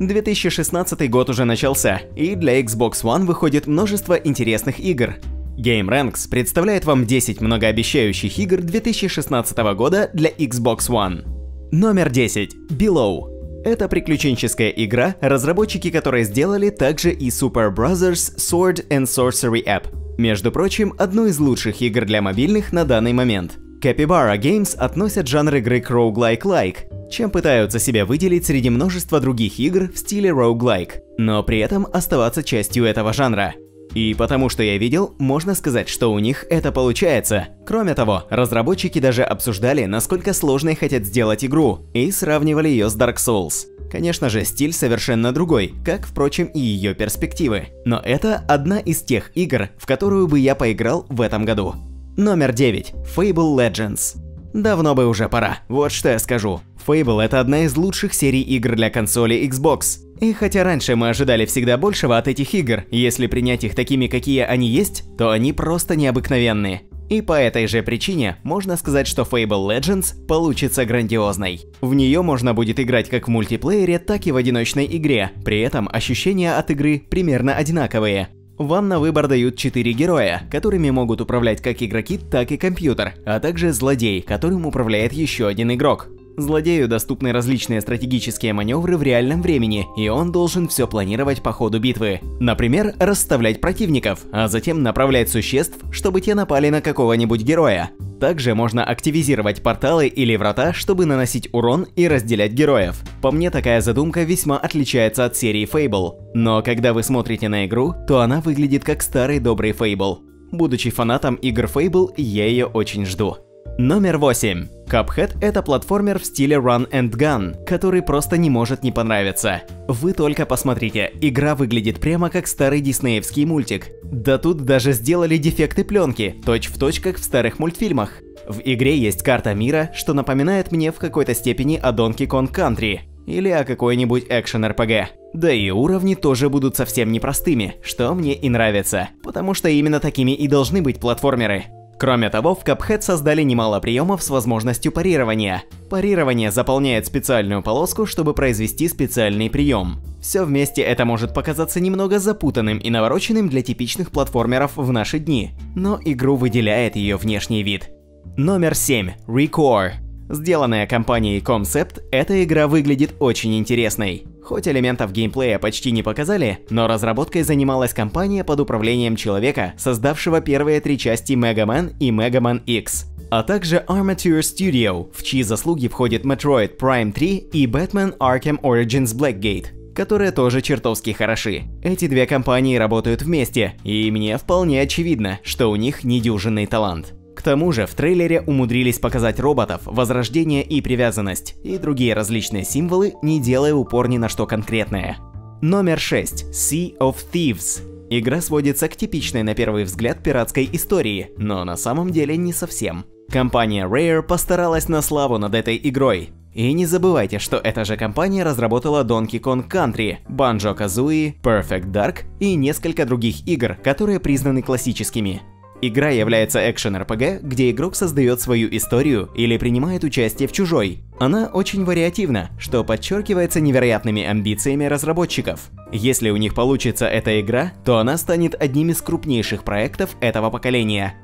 2016 год уже начался, и для Xbox One выходит множество интересных игр. GameRanks представляет вам 10 многообещающих игр 2016 года для Xbox One. Номер 10. Below. Это приключенческая игра, разработчики которой сделали также и Super Brothers Sword and Sorcery App. Между прочим, одну из лучших игр для мобильных на данный момент. Capybara Games относят жанр игры к roguelike-like, чем пытаются себя выделить среди множества других игр в стиле roguelike, но при этом оставаться частью этого жанра. И потому что я видел, можно сказать, что у них это получается. Кроме того, разработчики даже обсуждали, насколько сложной хотят сделать игру, и сравнивали ее с Dark Souls. Конечно же, стиль совершенно другой, как, впрочем, и ее перспективы. Но это одна из тех игр, в которую бы я поиграл в этом году. Номер 9. Fable Legends. Давно бы уже пора, вот что я скажу. Fable это одна из лучших серий игр для консоли Xbox. И хотя раньше мы ожидали всегда большего от этих игр, если принять их такими, какие они есть, то они просто необыкновенные. И по этой же причине можно сказать, что Fable Legends получится грандиозной. В нее можно будет играть как в мультиплеере, так и в одиночной игре, при этом ощущения от игры примерно одинаковые. Вам на выбор дают 4 героя, которыми могут управлять как игроки, так и компьютер, а также злодей, которым управляет еще один игрок. Злодею доступны различные стратегические маневры в реальном времени, и он должен все планировать по ходу битвы. Например, расставлять противников, а затем направлять существ, чтобы те напали на какого-нибудь героя. Также можно активизировать порталы или врата, чтобы наносить урон и разделять героев. По мне такая задумка весьма отличается от серии Fable. Но когда вы смотрите на игру, то она выглядит как старый добрый Fable. Будучи фанатом игр Fable, я ее очень жду. Номер 8. Cuphead – это платформер в стиле Run and Gun, который просто не может не понравиться. Вы только посмотрите, игра выглядит прямо как старый диснеевский мультик. Да тут даже сделали дефекты пленки, точь-в-точь точь как в старых мультфильмах. В игре есть карта мира, что напоминает мне в какой-то степени о Donkey Kong Country или о какой-нибудь экшен-РПГ. Да и уровни тоже будут совсем непростыми, что мне и нравится, потому что именно такими и должны быть платформеры. Кроме того, в Cuphead создали немало приемов с возможностью парирования. Парирование заполняет специальную полоску, чтобы произвести специальный прием. Все вместе это может показаться немного запутанным и навороченным для типичных платформеров в наши дни, но игру выделяет ее внешний вид. Номер 7. Recore. Сделанная компанией Concept, эта игра выглядит очень интересной. Хоть элементов геймплея почти не показали, но разработкой занималась компания под управлением человека, создавшего первые три части Mega Man и Mega Man X, а также Armature Studio, в чьи заслуги входит Metroid Prime 3 и Batman Arkham Origins Blackgate, которые тоже чертовски хороши. Эти две компании работают вместе, и мне вполне очевидно, что у них недюжинный талант. К тому же в трейлере умудрились показать роботов, возрождение и привязанность, и другие различные символы, не делая упор ни на что конкретное. Номер 6. Sea of Thieves. Игра сводится к типичной на первый взгляд пиратской истории, но на самом деле не совсем. Компания Rare постаралась на славу над этой игрой. И не забывайте, что эта же компания разработала Donkey Kong Country, Banjo-Kazooie, Perfect Dark и несколько других игр, которые признаны классическими. Игра является экшен-РПГ, где игрок создает свою историю или принимает участие в чужой. Она очень вариативна, что подчеркивается невероятными амбициями разработчиков. Если у них получится эта игра, то она станет одним из крупнейших проектов этого поколения.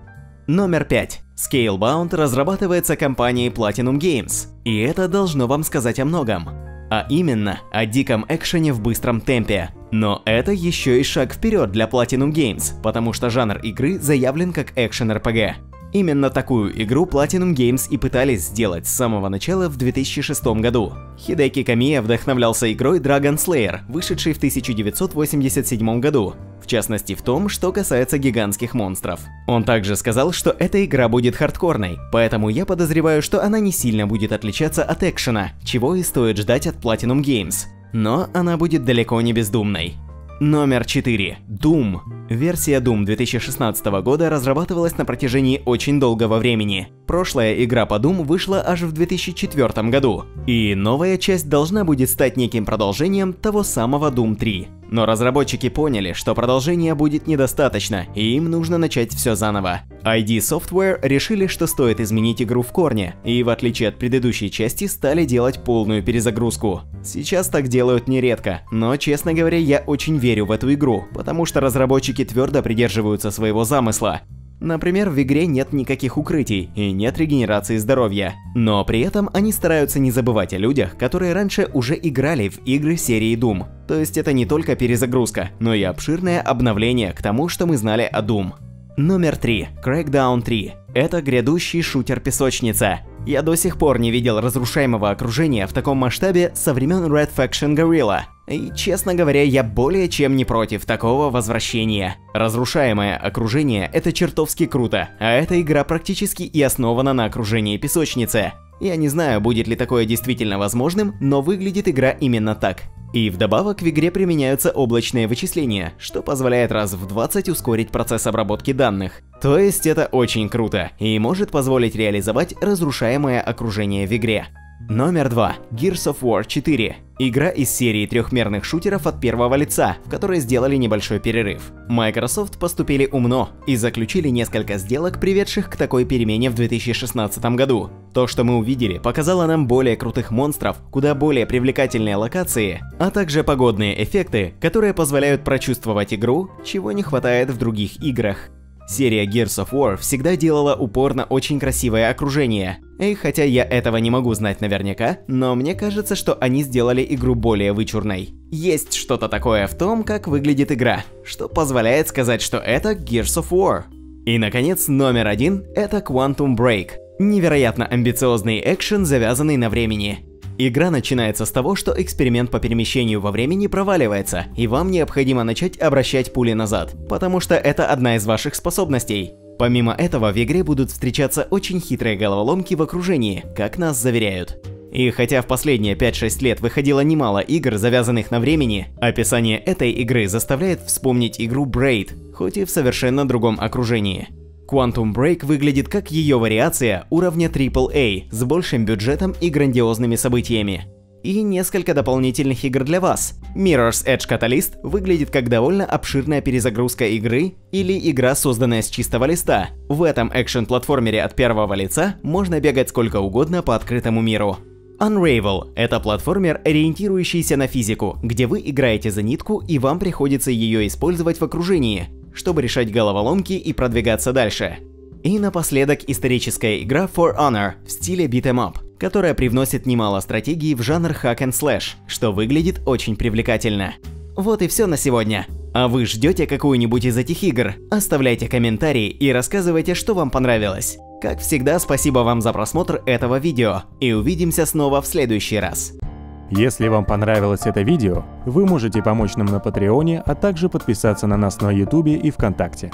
Номер 5. Scalebound разрабатывается компанией Platinum Games, и это должно вам сказать о многом. А именно, о диком экшене в быстром темпе. Но это еще и шаг вперед для Platinum Games, потому что жанр игры заявлен как экшен-РПГ. Именно такую игру Platinum Games и пытались сделать с самого начала в 2006 году. Хидеки Камия вдохновлялся игрой Dragon Slayer, вышедшей в 1987 году, в частности в том, что касается гигантских монстров. Он также сказал, что эта игра будет хардкорной, поэтому я подозреваю, что она не сильно будет отличаться от экшена, чего и стоит ждать от Platinum Games. Но она будет далеко не бездумной. Номер 4. Doom. Версия Doom 2016 года разрабатывалась на протяжении очень долгого времени. Прошлая игра по Doom вышла аж в 2004 году, и новая часть должна будет стать неким продолжением того самого Doom 3. Но разработчики поняли, что продолжения будет недостаточно, и им нужно начать все заново. ID Software решили, что стоит изменить игру в корне, и в отличие от предыдущей части стали делать полную перезагрузку. Сейчас так делают нередко, но, честно говоря, я очень верю в эту игру, потому что разработчики твердо придерживаются своего замысла. Например, в игре нет никаких укрытий и нет регенерации здоровья. Но при этом они стараются не забывать о людях, которые раньше уже играли в игры серии Doom. То есть это не только перезагрузка, но и обширное обновление к тому, что мы знали о Doom. Номер 3. Crackdown 3. Это грядущий шутер-песочница. Я до сих пор не видел разрушаемого окружения в таком масштабе со времен Red Faction Gorilla. И, честно говоря, я более чем не против такого возвращения. Разрушаемое окружение – это чертовски круто, а эта игра практически и основана на окружении песочницы. Я не знаю, будет ли такое действительно возможным, но выглядит игра именно так. И вдобавок в игре применяются облачные вычисления, что позволяет раз в 20 ускорить процесс обработки данных. То есть это очень круто и может позволить реализовать разрушаемое окружение в игре. Номер 2. Gears of War 4. Игра из серии трехмерных шутеров от первого лица, в которой сделали небольшой перерыв. Microsoft поступили умно и заключили несколько сделок, приведших к такой перемене в 2016 году. То, что мы увидели, показало нам более крутых монстров, куда более привлекательные локации, а также погодные эффекты, которые позволяют прочувствовать игру, чего не хватает в других играх. Серия Gears of War всегда делала упор на очень красивое окружение. И хотя я этого не могу знать наверняка, но мне кажется, что они сделали игру более вычурной. Есть что-то такое в том, как выглядит игра, что позволяет сказать, что это Gears of War. И наконец, номер один – это Quantum Break. Невероятно амбициозный экшен, завязанный на времени. Игра начинается с того, что эксперимент по перемещению во времени проваливается, и вам необходимо начать обращать пули назад, потому что это одна из ваших способностей. Помимо этого, в игре будут встречаться очень хитрые головоломки в окружении, как нас заверяют. И хотя в последние 5-6 лет выходило немало игр, завязанных на времени, описание этой игры заставляет вспомнить игру Braid, хоть и в совершенно другом окружении. Quantum Break выглядит как ее вариация уровня AAA с большим бюджетом и грандиозными событиями. И несколько дополнительных игр для вас. Mirror's Edge Catalyst выглядит как довольно обширная перезагрузка игры или игра, созданная с чистого листа. В этом экшен-платформере от первого лица можно бегать сколько угодно по открытому миру. Unravel – это платформер, ориентирующийся на физику, где вы играете за нитку и вам приходится ее использовать в окружении чтобы решать головоломки и продвигаться дальше. И напоследок историческая игра For Honor в стиле beat'em up, которая привносит немало стратегий в жанр hack and slash, что выглядит очень привлекательно. Вот и все на сегодня. А вы ждете какую-нибудь из этих игр? Оставляйте комментарии и рассказывайте, что вам понравилось. Как всегда, спасибо вам за просмотр этого видео, и увидимся снова в следующий раз. Если вам понравилось это видео, вы можете помочь нам на Патреоне, а также подписаться на нас на Ютубе и ВКонтакте.